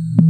Mm-hmm.